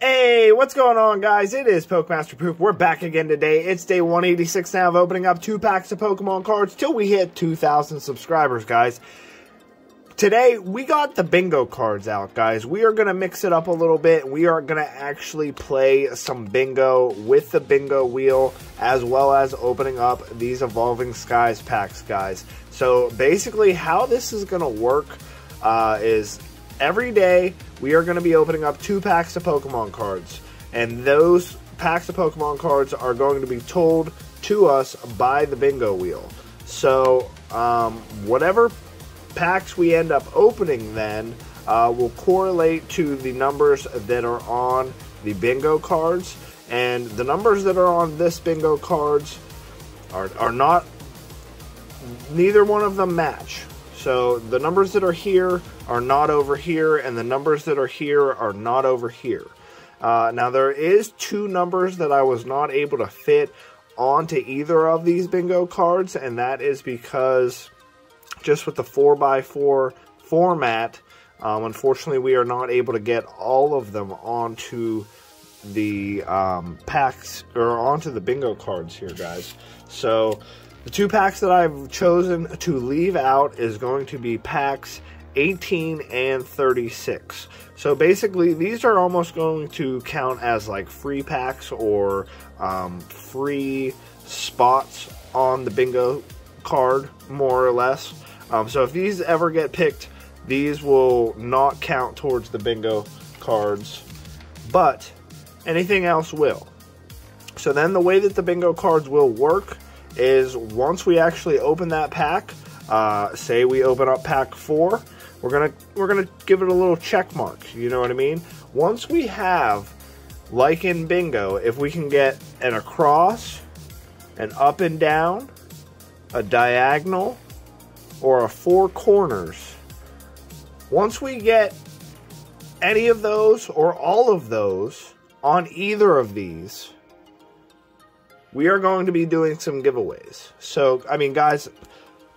Hey, what's going on, guys? It is Pokemaster Pook. We're back again today. It's day 186 now of opening up two packs of Pokemon cards till we hit 2,000 subscribers, guys. Today, we got the bingo cards out, guys. We are going to mix it up a little bit. We are going to actually play some bingo with the bingo wheel, as well as opening up these Evolving Skies packs, guys. So, basically, how this is going to work uh, is every day we are going to be opening up two packs of Pokemon cards. And those packs of Pokemon cards are going to be told to us by the bingo wheel. So, um, whatever packs we end up opening then uh, will correlate to the numbers that are on the bingo cards. And the numbers that are on this bingo cards are, are not, neither one of them match. So the numbers that are here are not over here, and the numbers that are here are not over here. Uh, now there is two numbers that I was not able to fit onto either of these bingo cards, and that is because just with the 4x4 format, um, unfortunately we are not able to get all of them onto the um, packs or onto the bingo cards here, guys. So the two packs that I've chosen to leave out is going to be packs 18 and 36. So basically, these are almost going to count as like free packs or um, free spots on the bingo card, more or less. Um, so if these ever get picked, these will not count towards the bingo cards, but anything else will. So then the way that the bingo cards will work is once we actually open that pack, uh, say we open up pack four, we're gonna we're gonna give it a little check mark. You know what I mean? Once we have, like in bingo, if we can get an across, an up and down, a diagonal, or a four corners. Once we get any of those or all of those on either of these, we are going to be doing some giveaways. So, I mean, guys,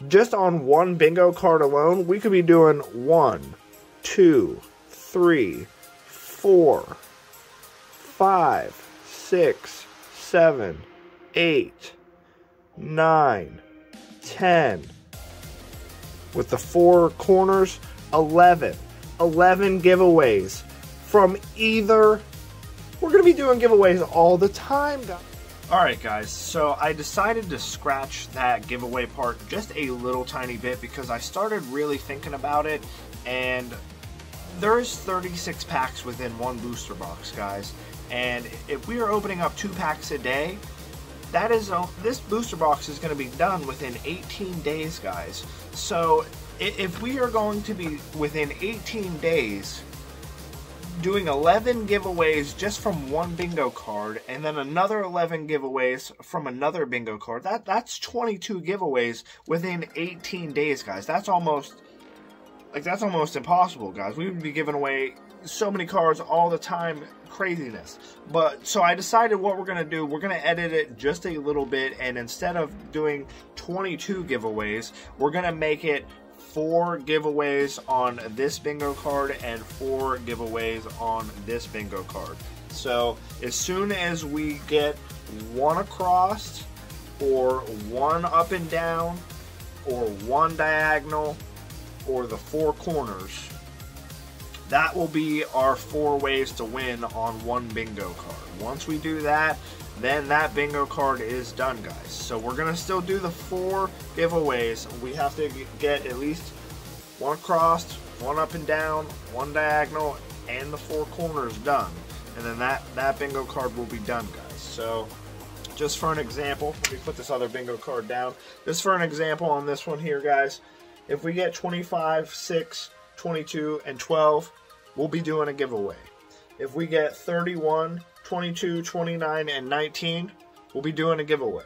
just on one bingo card alone, we could be doing one, two, three, four, five, six, seven, eight, nine, ten. With the four corners, 11. 11 giveaways from either. We're going to be doing giveaways all the time, guys. Alright guys, so I decided to scratch that giveaway part just a little tiny bit because I started really thinking about it and there's 36 packs within one booster box guys and if we are opening up two packs a day that is this booster box is going to be done within 18 days guys. So if we are going to be within 18 days doing 11 giveaways just from one bingo card and then another 11 giveaways from another bingo card. That that's 22 giveaways within 18 days, guys. That's almost like that's almost impossible, guys. We would be giving away so many cards all the time, craziness. But so I decided what we're to do, we're to edit it just a little bit and instead of doing 22 giveaways, we're to make it four giveaways on this bingo card and four giveaways on this bingo card. So as soon as we get one across or one up and down or one diagonal or the four corners, that will be our four ways to win on one bingo card. Once we do that, then that bingo card is done, guys. So we're going to still do the four giveaways. We have to get at least one crossed, one up and down, one diagonal, and the four corners done. And then that, that bingo card will be done, guys. So just for an example, let me put this other bingo card down. Just for an example on this one here, guys. If we get 25, 6, 22, and 12, we'll be doing a giveaway. If we get 31, 22, 29, and 19, we'll be doing a giveaway.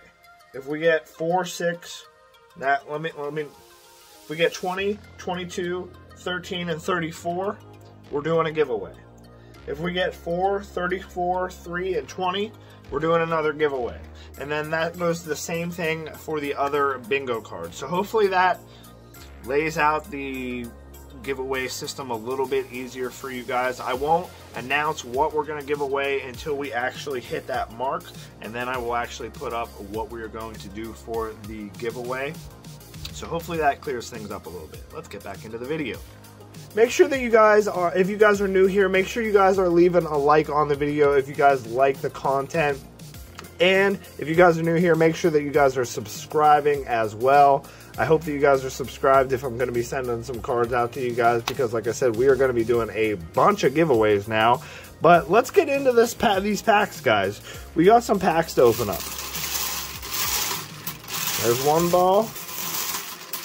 If we get 4, 6, that let me let me if we get 20, 22, 13, and 34, we're doing a giveaway. If we get 4, 34, 3, and 20, we're doing another giveaway. And then that goes the same thing for the other bingo cards. So hopefully that lays out the giveaway system a little bit easier for you guys. I won't announce what we're going to give away until we actually hit that mark, and then I will actually put up what we are going to do for the giveaway. So hopefully that clears things up a little bit. Let's get back into the video. Make sure that you guys are, if you guys are new here, make sure you guys are leaving a like on the video if you guys like the content. And if you guys are new here, make sure that you guys are subscribing as well. I hope that you guys are subscribed if I'm going to be sending some cards out to you guys because, like I said, we are going to be doing a bunch of giveaways now. But let's get into this pa these packs, guys. We got some packs to open up. There's one ball,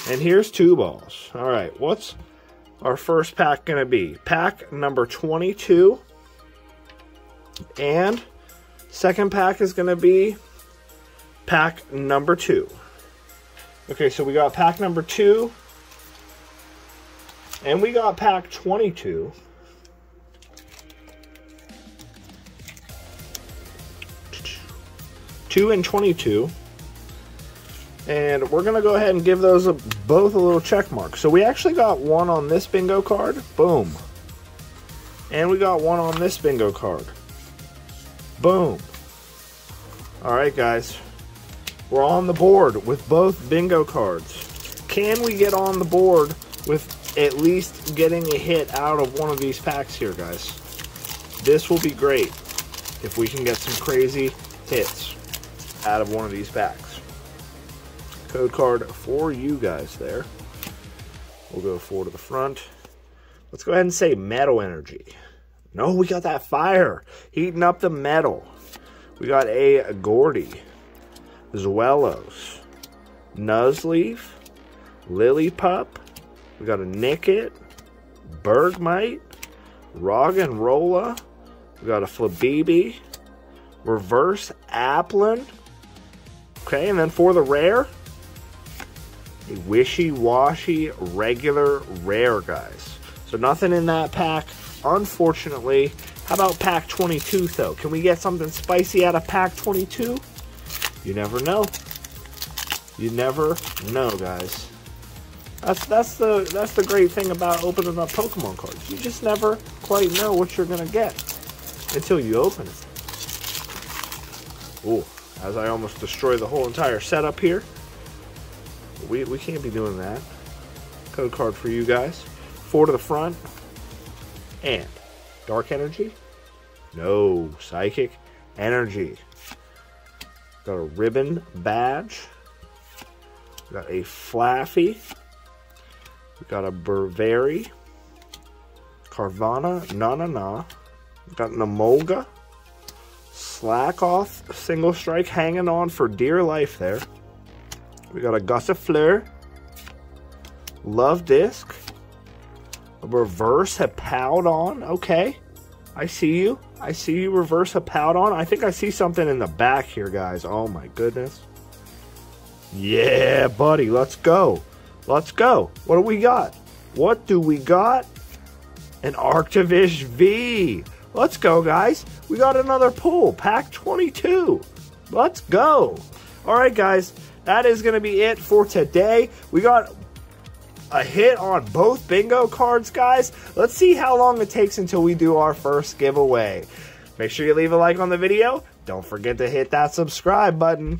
and here's two balls. All right, what's our first pack going to be? Pack number 22. And second pack is going to be pack number two. Okay, so we got pack number two. And we got pack 22. Two and 22. And we're going to go ahead and give those a, both a little check mark. So we actually got one on this bingo card. Boom. And we got one on this bingo card. Boom. All right, guys. We're on the board with both bingo cards. Can we get on the board with at least getting a hit out of one of these packs here, guys? This will be great if we can get some crazy hits out of one of these packs. Code card for you guys there. We'll go four to the front. Let's go ahead and say metal energy. No, we got that fire. Heating up the metal. We got a Gordy. Zweilous, Nuzleaf, Lillipup. We got a Nickit, Bergmite, Roggenrola. We got a Flabébé, Reverse Applin. Okay, and then for the rare, a wishy-washy regular rare, guys. So nothing in that pack, unfortunately. How about pack 22, though? Can we get something spicy out of pack 22? You never know. You never know, guys. That's that's the that's the great thing about opening up Pokemon cards. You just never quite know what you're gonna get until you open it. Ooh, as I almost destroy the whole entire setup here. We we can't be doing that. Code card for you guys. Four to the front. And Dark Energy? No. Psychic Energy. Got a ribbon badge. Got a Flaaffy. We got a Burberry. Carvanha, na na na. Got an Emolga. Slakoth, single strike hanging on for dear life there. We got a Gossifleur. Love A reverse Hippowdon. Okay. I see you. I see you reverse Hippowdon. I think I see something in the back here, guys. Oh my goodness. Yeah, buddy. Let's go. Let's go. What do we got? What do we got? An Arctovish V. Let's go, guys. We got another pull. Pack 22. Let's go. All right, guys. That is going to be it for today. We got a hit on both bingo cards, guys. Let's see how long it takes until we do our first giveaway. Make sure you leave a like on the video. Don't forget to hit that subscribe button.